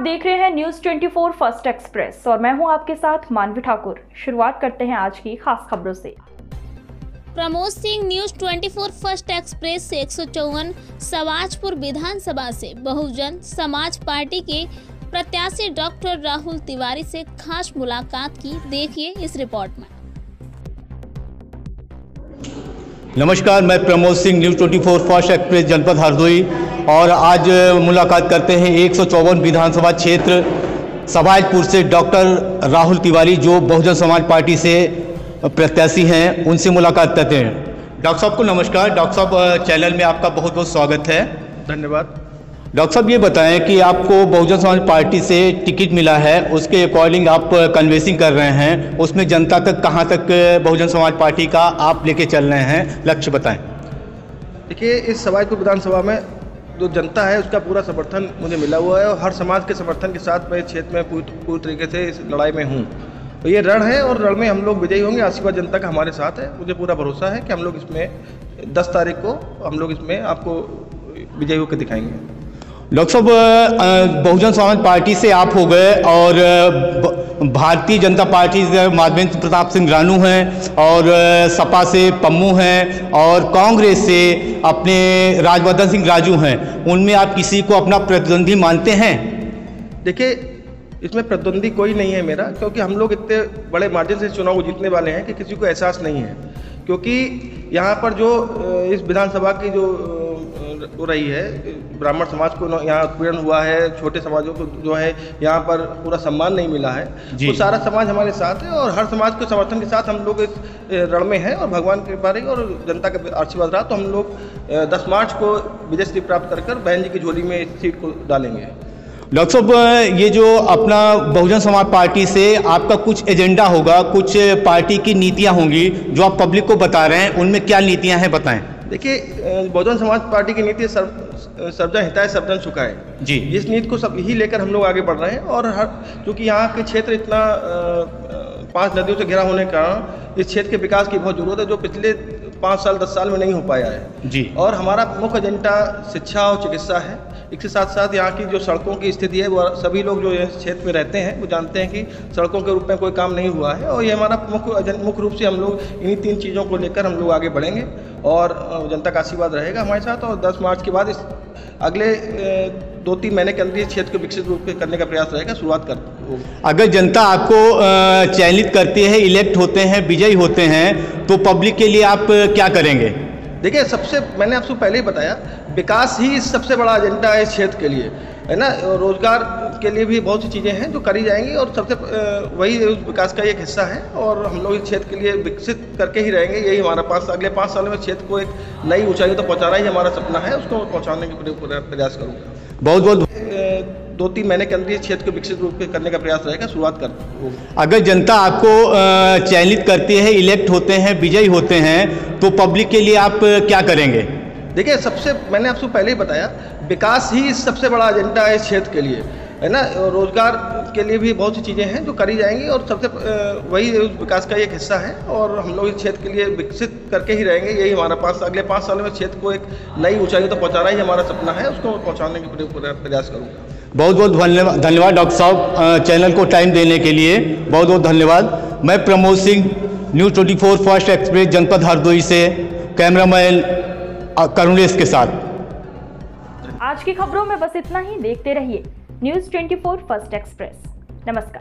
देख रहे हैं न्यूज़ 24 फ़र्स्ट एक्सप्रेस और मैं हूँ आपके साथ मानवी ठाकुर। शुरुआत करते हैं आज की खास खबरों से। Pramod Singh news 24 first express से एक सवाजपुर विधानसभा से बहुजन समाज पार्टी के प्रत्याशी डॉक्टर राहुल तिवारी से खास मुलाकात की। देखिए इस रिपोर्ट में। नमस्कार मैं Pramod Singh news 24 first express जनपद हरदोई। और आज मुलाकात करते हैं एक सौ चौवन विधानसभा क्षेत्र सवाजपुर से डॉक्टर राहुल तिवारी जो बहुजन समाज पार्टी से प्रत्याशी हैं उनसे मुलाकात करते हैं। डॉक्टर साहब को नमस्कार। डॉक्टर साहब चैनल में आपका बहुत बहुत स्वागत है। धन्यवाद। डॉक्टर साहब ये बताएँ कि आपको बहुजन समाज पार्टी से टिकट मिला है, उसके अकॉर्डिंग आप कन्वेंसिंग कर रहे हैं, उसमें जनता तक, कहाँ तक बहुजन समाज पार्टी का आप लेके चल रहे हैं, लक्ष्य बताएँ। देखिए, इस समाजपुर विधानसभा में जो जनता है, उसका पूरा समर्थन मुझे मिला हुआ है और हर समाज के समर्थन के साथ मैं क्षेत्र में पूरी पूरी तरीके से इस लड़ाई में हूँ। तो ये रण है और रण में हम लोग विजयी होंगे, आशीर्वाद जनता का हमारे साथ है। मुझे पूरा भरोसा है कि हम लोग इसमें दस तारीख को, हम लोग इसमें आपको विजयी होकर दिखाएँगे। डॉक्टर साहब बहुजन समाज पार्टी से आप हो गए और भारतीय जनता पार्टी से माधवेंद्र प्रताप सिंह रानू हैं और सपा से पम्मू हैं और कांग्रेस से अपने राजवर्धन सिंह राजू हैं। उनमें आप किसी को अपना प्रतिद्वंदी मानते हैं? देखिए, इसमें प्रतिद्वंदी कोई नहीं है मेरा, क्योंकि हम लोग इतने बड़े मार्जिन से चुनाव जीतने वाले हैं कि किसी को एहसास नहीं है। क्योंकि यहाँ पर जो इस विधानसभा की जो हो रही है। ब्राह्मण समाज को यहाँ उत्पीड़न हुआ है छोटे समाजों को जो है यहाँ पर पूरा सम्मान नहीं मिला है। वो सारा समाज हमारे साथ है और हर समाज के समर्थन के साथ हम लोग इस रण में हैं और भगवान के बारे और जनता का आशीर्वाद रहा तो हम लोग दस मार्च को विजय श्री प्राप्त कर कर बहन जी की झोली में इस सीट को डालेंगे। डॉक्टर साहब ये जो अपना बहुजन समाज पार्टी से आपका कुछ एजेंडा होगा कुछ पार्टी की नीतियाँ होंगी जो आप पब्लिक को बता रहे हैं उनमें क्या नीतियाँ हैं बताएँ। देखिए बहुजन समाज पार्टी की नीति सर्व सर्वजन हिताय सर्वजन सुखाय। जी। इस नीति को सब ही लेकर हम लोग आगे बढ़ रहे हैं और हर क्योंकि यहाँ के क्षेत्र इतना पाँच नदियों से घिरा होने के कारण इस क्षेत्र के विकास की बहुत ज़रूरत है जो पिछले पाँच साल दस साल में नहीं हो पाया है। जी। और हमारा मुख्य एजेंडा शिक्षा और चिकित्सा है। इसके साथ साथ यहाँ की जो सड़कों की स्थिति है वो सभी लोग जो इस क्षेत्र में रहते हैं वो जानते हैं कि सड़कों के रूप में कोई काम नहीं हुआ है और ये हमारा मुख्य मुख्य रूप से हम लोग इन्हीं तीन चीज़ों को लेकर हम लोग आगे बढ़ेंगे और जनता का आशीर्वाद रहेगा हमारे साथ और 10 मार्च के बाद इस अगले दो तीन महीने के अंदर इस क्षेत्र को विकसित रूप से करने का प्रयास रहेगा शुरुआत कर अगर जनता आपको चयनित करती है इलेक्ट होते हैं विजयी होते हैं तो पब्लिक के लिए आप क्या करेंगे? देखिए सबसे मैंने आपको पहले ही बताया विकास ही सबसे बड़ा एजेंडा है इस क्षेत्र के लिए है ना? रोज़गार के लिए भी बहुत सी चीज़ें हैं जो करी जाएँगी और सबसे वही विकास का एक हिस्सा है और हम लोग इस क्षेत्र के लिए विकसित करके ही रहेंगे। यही हमारा पाँच अगले पाँच सालों में क्षेत्र को एक नई ऊंचाई तक पहुंचाना ही हमारा सपना है उसको पहुँचाने के पूरे प्रयास करूँगा। बहुत बहुत दो तीन महीने के अंदर इस क्षेत्र को विकसित रूप से करने का प्रयास रहेगा शुरुआत कर अगर जनता आपको चयनित करती है इलेक्ट होते हैं विजयी होते हैं तो पब्लिक के लिए आप क्या करेंगे? देखिए, सबसे मैंने आपको पहले ही बताया, विकास ही सबसे बड़ा एजेंडा है इस क्षेत्र के लिए, है ना? रोज़गार के लिए भी बहुत सी चीज़ें हैं जो करी जाएँगी, और सबसे वही विकास का एक हिस्सा है, और हम लोग इस क्षेत्र के लिए विकसित करके ही रहेंगे। यही हमारा पास अगले पाँच सालों में क्षेत्र को एक नई ऊंचाई तक पहुंचाना ही हमारा सपना है, उसको पहुँचाने के पूरे पूरा प्रयास करूँगा। बहुत बहुत धन्यवाद, डॉक्टर साहब चैनल को टाइम देने के लिए। बहुत बहुत धन्यवाद। मैं Pramod Singh, news 24 first express, जनपद हरदोई से, कैमरामैन करुणेश के साथ। आज की खबरों में बस इतना ही। देखते रहिए न्यूज़ 24 फ़र्स्ट एक्सप्रेस। नमस्कार।